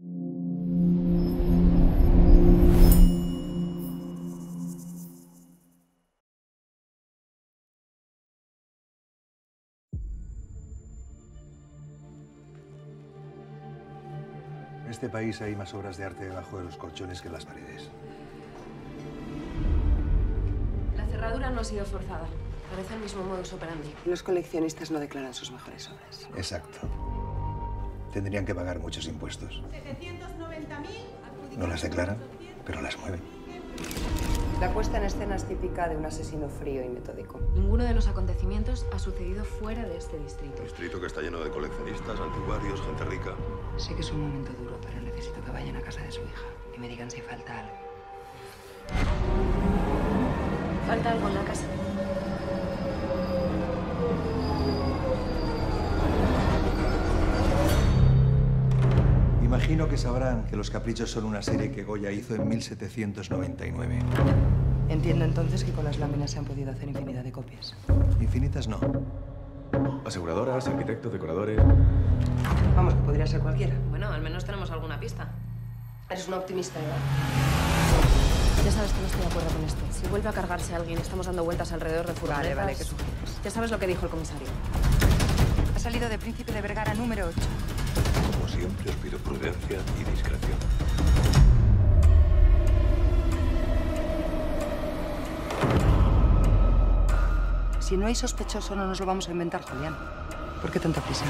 En este país hay más obras de arte debajo de los colchones que en las paredes. La cerradura no ha sido forzada. Parece el mismo modus operandi. Los coleccionistas no declaran sus mejores obras. Exacto. Tendrían que pagar muchos impuestos. No las declaran, pero las mueven. La puesta en escena es típica de un asesino frío y metódico. Ninguno de los acontecimientos ha sucedido fuera de este distrito. Distrito que está lleno de coleccionistas, anticuarios, gente rica. Sé que es un momento duro, pero necesito que vayan a casa de su hija y me digan si falta algo. Falta algo en la casa. Imagino que sabrán que Los Caprichos son una serie que Goya hizo en 1799. Entiendo entonces que con las láminas se han podido hacer infinidad de copias. Infinitas no. Aseguradoras, arquitectos, decoradores. Vamos, que podría ser cualquiera. Bueno, al menos tenemos alguna pista. Eres una optimista, ¿verdad? Ya sabes que no estoy de acuerdo con esto. Si vuelve a cargarse alguien, estamos dando vueltas alrededor de furgonetas. Vale, vale, ¿qué sugieres? Ya sabes lo que dijo el comisario. Ha salido de Príncipe de Vergara número 8. Y discreción. Si no hay sospechoso, no nos lo vamos a inventar, Julián. ¿Por qué tanta prisa?